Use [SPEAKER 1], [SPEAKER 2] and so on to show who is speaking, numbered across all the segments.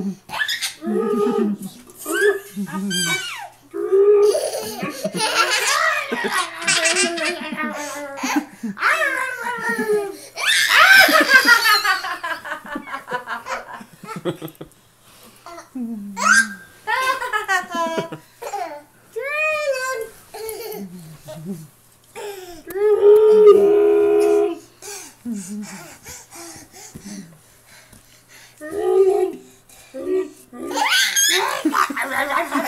[SPEAKER 1] Dragon! Ha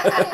[SPEAKER 1] ha ha.